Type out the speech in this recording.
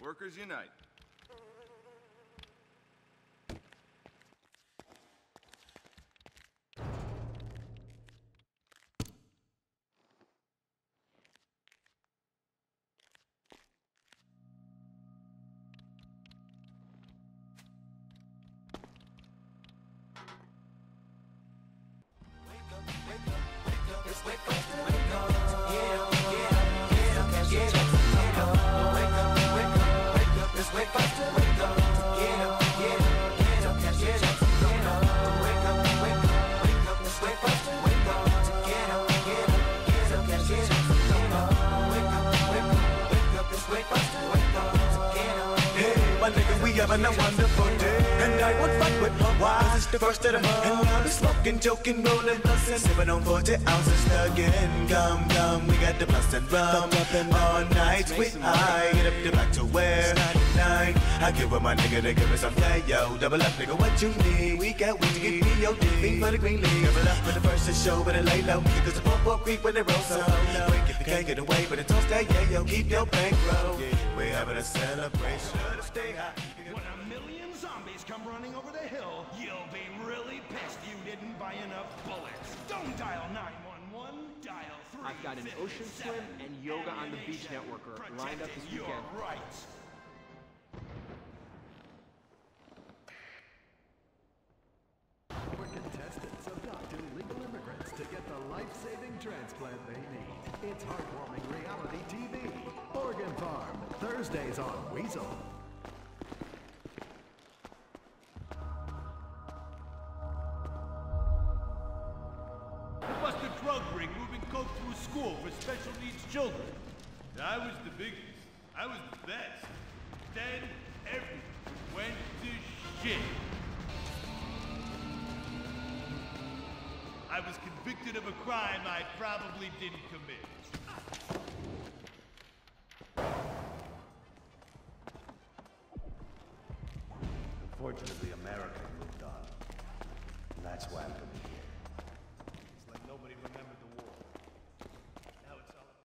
Workers unite. Having a wonderful day. And I won't fight with my wives. It's the first of the month. And I'll be smoking, joking, rolling, busting, sipping on 40 ounces again. Come, come, we got the plus and rum. All night, we high. Get up the back to where? 99. I give with my nigga to give me some yeah, yo. Double up, nigga, what you need? We got weed to get me your D. Fiend for the green league. Double up for the first to show, but it lay low. Cause the pump up creep when they roll so low. Break if you can't get away, but it toast that yeah, yo. Keep your bankroll. We're having a celebration. Stay high. When a million zombies come running over the hill, you'll be really pissed you didn't buy enough bullets. Don't dial 911, dial 3. I've got an ocean swim and yoga on the beach networker lined up this Protecting your weekend. rights. Our contestants adopt illegal immigrants to get the life-saving transplant they need. It's heartwarming reality TV. Organ Farm, Thursdays on Weazel. Who bust a drug ring moving coke a school for special needs children? I was the biggest. I was the best. Then everything went to shit. I was convicted of a crime I probably didn't commit. Unfortunately, America moved on. And that's why I'm coming here. It's like nobody remembers.